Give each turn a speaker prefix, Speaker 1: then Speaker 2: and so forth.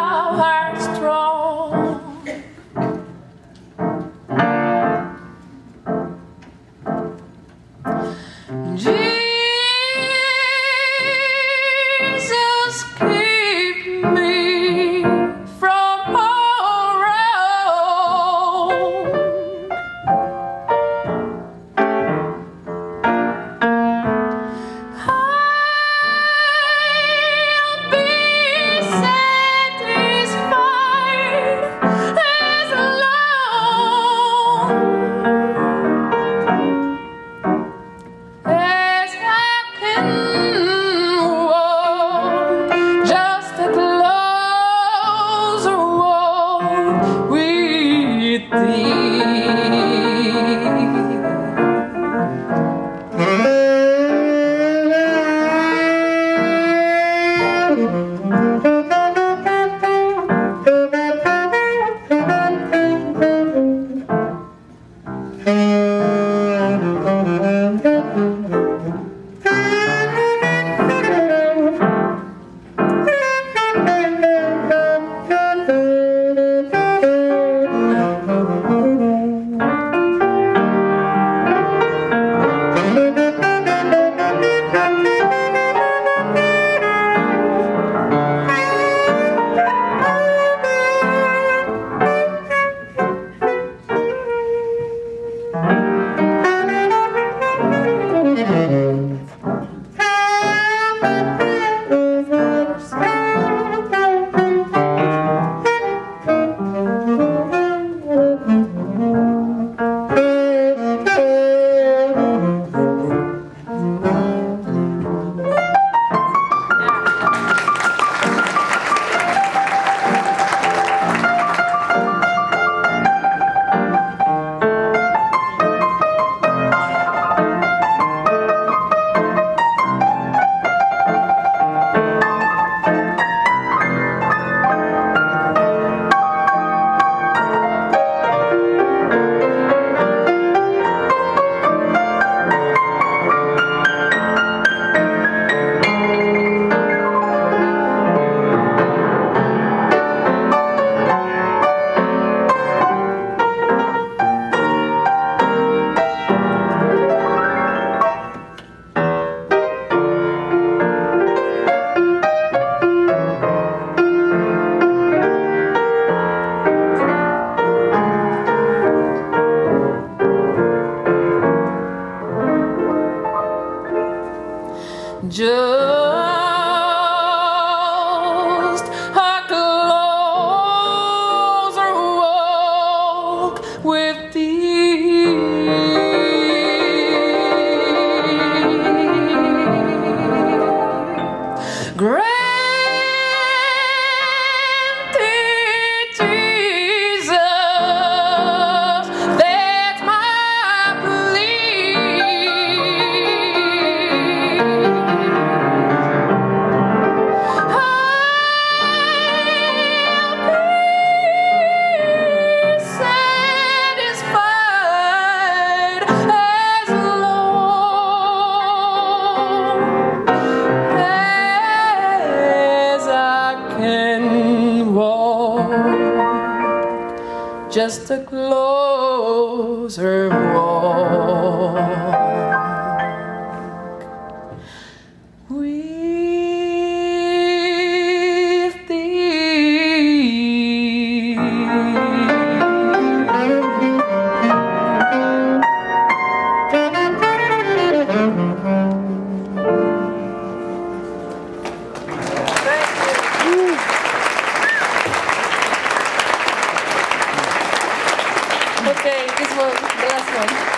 Speaker 1: power. You. Just a closer walk. With Okay, this